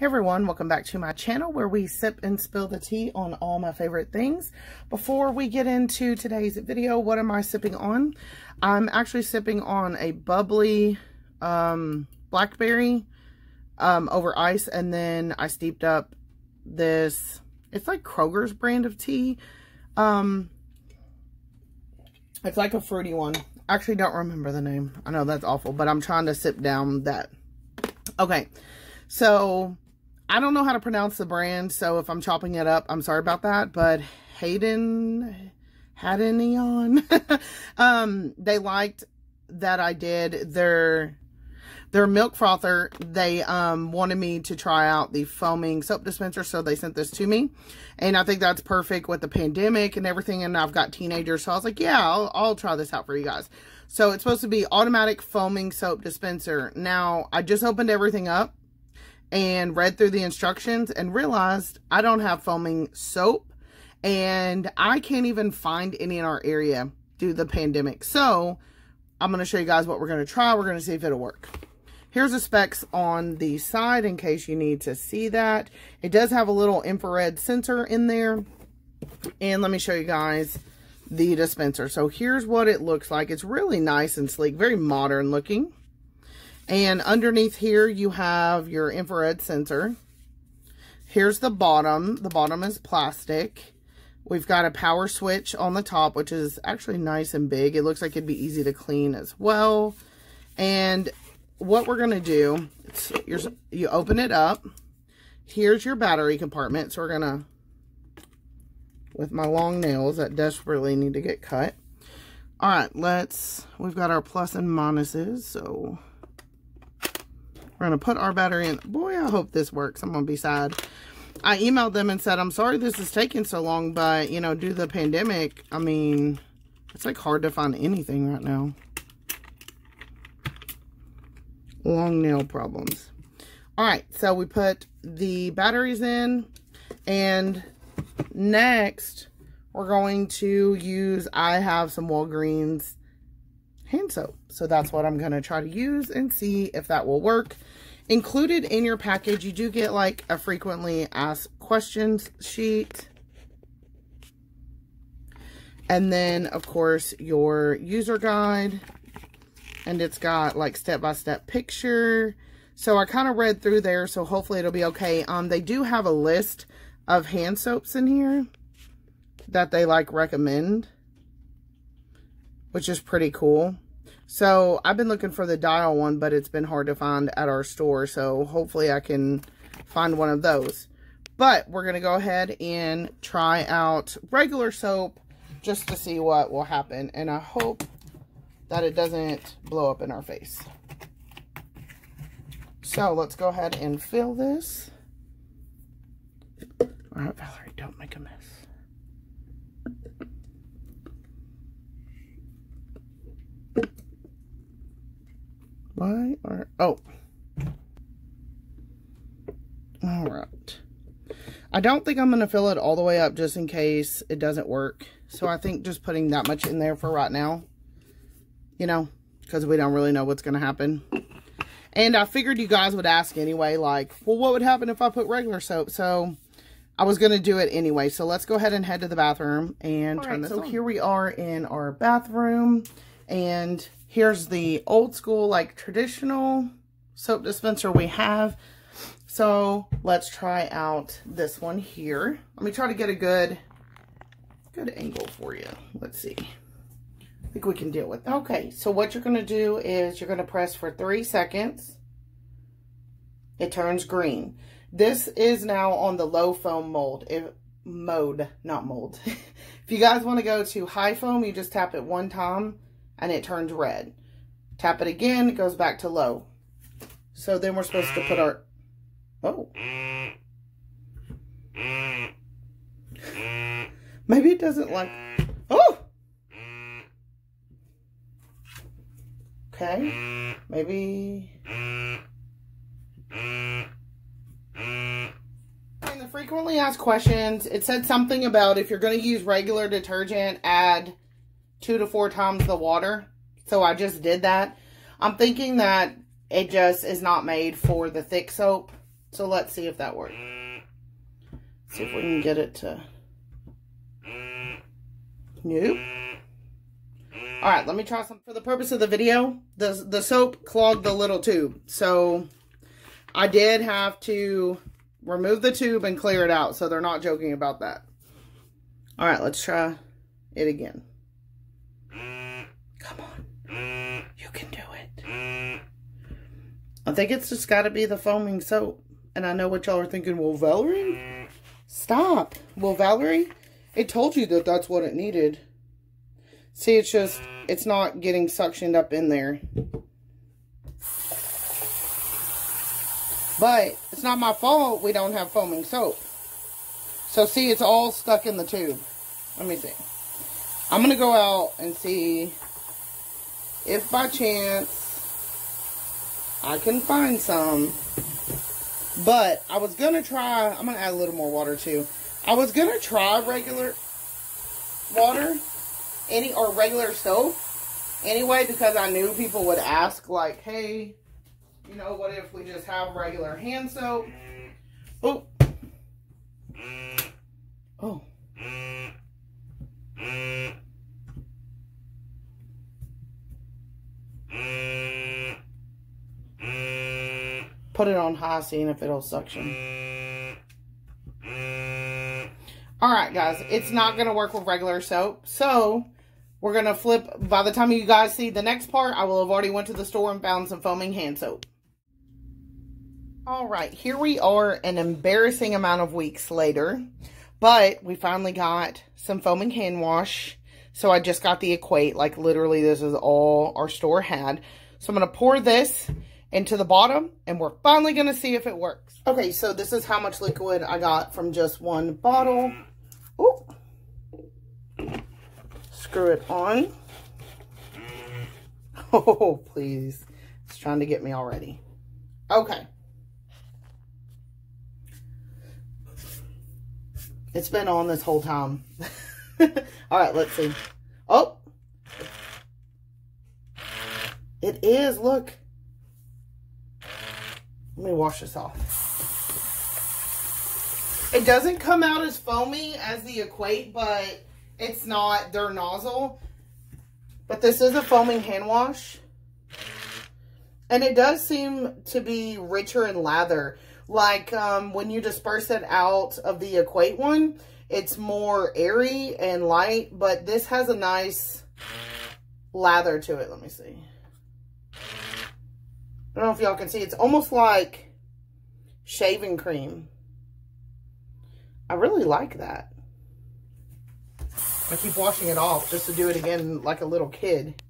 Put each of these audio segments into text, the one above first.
Hey everyone, welcome back to my channel where we sip and spill the tea on all my favorite things. Before we get into today's video, what am I sipping on? I'm actually sipping on a bubbly um, blackberry um, over ice and then I steeped up this, it's like Kroger's brand of tea. Um, it's like a fruity one. I actually don't remember the name. I know that's awful, but I'm trying to sip down that. Okay, so I don't know how to pronounce the brand, so if I'm chopping it up, I'm sorry about that. But Hayden, Hadineeon, um, they liked that I did their their milk frother. They um, wanted me to try out the foaming soap dispenser, so they sent this to me. And I think that's perfect with the pandemic and everything. And I've got teenagers, so I was like, yeah, I'll, I'll try this out for you guys. So it's supposed to be automatic foaming soap dispenser. Now, I just opened everything up and read through the instructions and realized I don't have foaming soap and I can't even find any in our area due to the pandemic. So I'm going to show you guys what we're going to try. We're going to see if it'll work. Here's the specs on the side in case you need to see that. It does have a little infrared sensor in there. And let me show you guys the dispenser. So here's what it looks like. It's really nice and sleek, very modern looking. And underneath here, you have your infrared sensor. Here's the bottom. The bottom is plastic. We've got a power switch on the top, which is actually nice and big. It looks like it'd be easy to clean as well. And what we're going to do, you open it up. Here's your battery compartment. So we're going to, with my long nails that desperately need to get cut. All right, let's, we've got our plus and minuses. So we're going to put our battery in. Boy, I hope this works. I'm going to be sad. I emailed them and said, I'm sorry this is taking so long, but, you know, due to the pandemic, I mean, it's like hard to find anything right now. Long nail problems. All right, so we put the batteries in, and next, we're going to use, I have some Walgreens hand soap. So that's what I'm going to try to use and see if that will work. Included in your package, you do get like a frequently asked questions sheet. And then, of course, your user guide. And it's got like step-by-step -step picture. So I kind of read through there, so hopefully it'll be okay. Um, They do have a list of hand soaps in here that they like recommend which is pretty cool. So I've been looking for the dial one, but it's been hard to find at our store. So hopefully I can find one of those. But we're going to go ahead and try out regular soap just to see what will happen. And I hope that it doesn't blow up in our face. So let's go ahead and fill this. All right, Valerie, don't make a mess. Why are, oh. All right. I don't think I'm going to fill it all the way up just in case it doesn't work. So I think just putting that much in there for right now, you know, because we don't really know what's going to happen. And I figured you guys would ask anyway, like, well, what would happen if I put regular soap? So I was going to do it anyway. So let's go ahead and head to the bathroom and all turn right, this so on. So here we are in our bathroom. And here's the old school, like traditional soap dispenser we have. So let's try out this one here. Let me try to get a good, good angle for you. Let's see. I think we can deal with it. Okay, so what you're going to do is you're going to press for three seconds. It turns green. This is now on the low foam mold. If, mode, not mold. if you guys want to go to high foam, you just tap it one time and it turns red. Tap it again, it goes back to low. So then we're supposed to put our, oh. Maybe it doesn't like, oh! Okay, maybe. In the frequently asked questions, it said something about if you're going to use regular detergent, add two to four times the water. So I just did that. I'm thinking that it just is not made for the thick soap. So let's see if that works. See if we can get it to... Nope. All right, let me try some. For the purpose of the video, the, the soap clogged the little tube. So I did have to remove the tube and clear it out. So they're not joking about that. All right, let's try it again. Come on. You can do it. I think it's just got to be the foaming soap. And I know what y'all are thinking. Well, Valerie? Stop. Well, Valerie, it told you that that's what it needed. See, it's just, it's not getting suctioned up in there. But it's not my fault we don't have foaming soap. So see, it's all stuck in the tube. Let me see. I'm going to go out and see if by chance I can find some. But I was going to try, I'm going to add a little more water too. I was going to try regular water any or regular soap anyway because I knew people would ask like, hey, you know, what if we just have regular hand soap? Oh. Oh. Put it on high, seeing if it'll suction. Alright, guys. It's not going to work with regular soap. So, we're going to flip. By the time you guys see the next part, I will have already went to the store and found some foaming hand soap. Alright, here we are an embarrassing amount of weeks later. But we finally got some foaming hand wash. So I just got the Equate. Like literally this is all our store had. So I'm going to pour this into the bottom and we're finally going to see if it works. Okay, so this is how much liquid I got from just one bottle. Ooh. Screw it on. Oh, please. It's trying to get me already. Okay. It's been on this whole time. All right, let's see. Oh. It is, look. Let me wash this off. It doesn't come out as foamy as the Equate, but it's not their nozzle. But this is a foaming hand wash. And it does seem to be richer in lather. Like um, when you disperse it out of the Equate one, it's more airy and light, but this has a nice lather to it. Let me see. I don't know if y'all can see. It's almost like shaving cream. I really like that. I keep washing it off just to do it again like a little kid.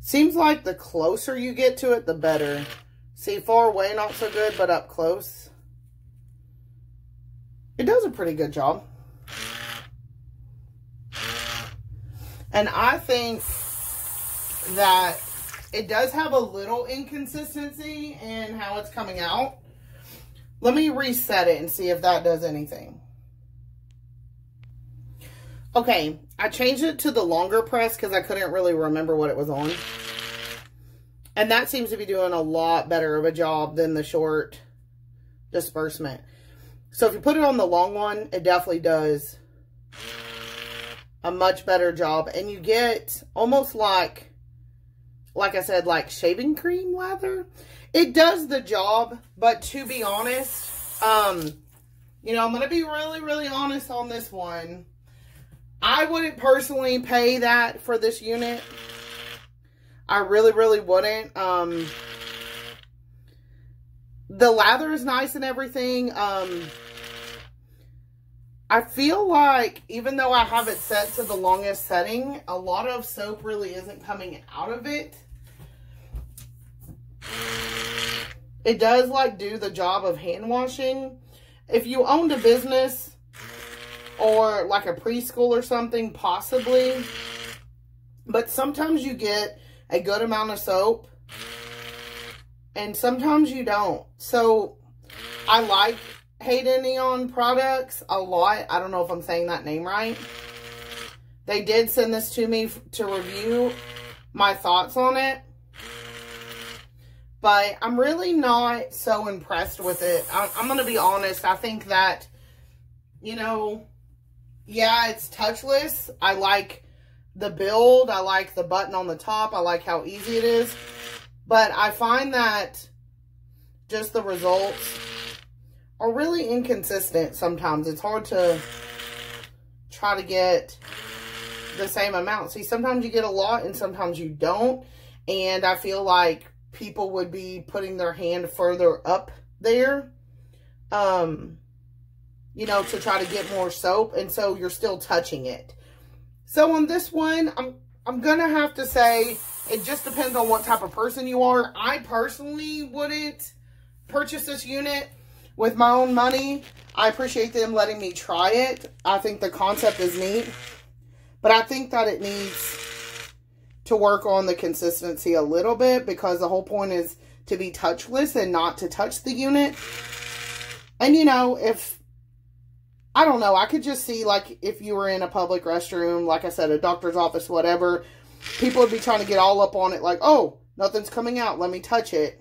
Seems like the closer you get to it, the better. See, far away, not so good, but up close. It does a pretty good job. And I think that it does have a little inconsistency in how it's coming out. Let me reset it and see if that does anything. Okay, I changed it to the longer press because I couldn't really remember what it was on. And that seems to be doing a lot better of a job than the short disbursement. So if you put it on the long one, it definitely does a much better job. And you get almost like, like I said, like shaving cream lather. It does the job, but to be honest, um, you know, I'm going to be really, really honest on this one. I wouldn't personally pay that for this unit. I really, really wouldn't. Um, the lather is nice and everything. Um, I feel like even though I have it set to the longest setting, a lot of soap really isn't coming out of it. It does like do the job of hand washing. If you owned a business or like a preschool or something, possibly. But sometimes you get a good amount of soap and sometimes you don't. So I like Hayden Neon products a lot. I don't know if I'm saying that name right. They did send this to me to review my thoughts on it. But I'm really not so impressed with it. I, I'm going to be honest. I think that, you know, yeah, it's touchless. I like the build. I like the button on the top. I like how easy it is. But I find that just the results are really inconsistent sometimes. It's hard to try to get the same amount. See, sometimes you get a lot and sometimes you don't. And I feel like people would be putting their hand further up there, um, you know, to try to get more soap. And so you're still touching it. So on this one, I'm, I'm going to have to say it just depends on what type of person you are. I personally wouldn't purchase this unit with my own money. I appreciate them letting me try it. I think the concept is neat. But I think that it needs to work on the consistency a little bit because the whole point is to be touchless and not to touch the unit. And, you know, if, I don't know, I could just see, like, if you were in a public restroom, like I said, a doctor's office, whatever, people would be trying to get all up on it like, oh, nothing's coming out, let me touch it.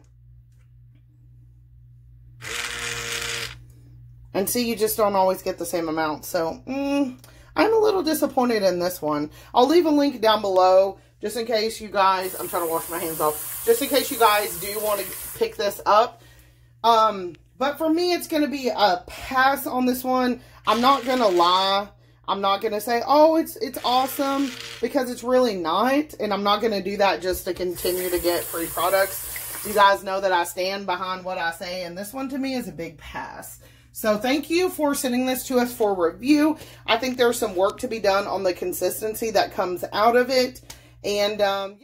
And see, you just don't always get the same amount. So, mm, I'm a little disappointed in this one. I'll leave a link down below just in case you guys, I'm trying to wash my hands off, just in case you guys do want to pick this up. Um, but for me, it's going to be a pass on this one. I'm not going to lie. I'm not going to say, oh, it's it's awesome, because it's really not. And I'm not going to do that just to continue to get free products. You guys know that I stand behind what I say, and this one to me is a big pass. So thank you for sending this to us for review. I think there's some work to be done on the consistency that comes out of it. And, um,